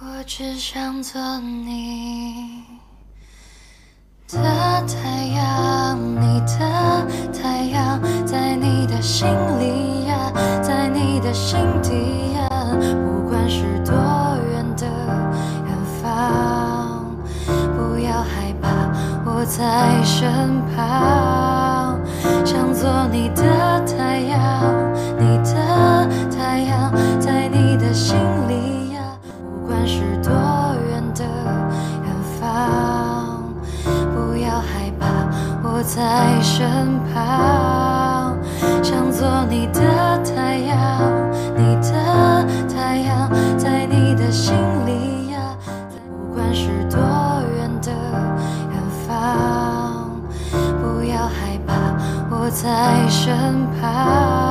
我只想做你的太阳，你的太阳，在你的心里呀，在你的心底呀，不管是多远的远方，不要害怕，我在身旁，想做你的太阳，我在身旁想做你的太阳你的太阳在你的心里呀不管是多远的远方不要害怕我在身旁。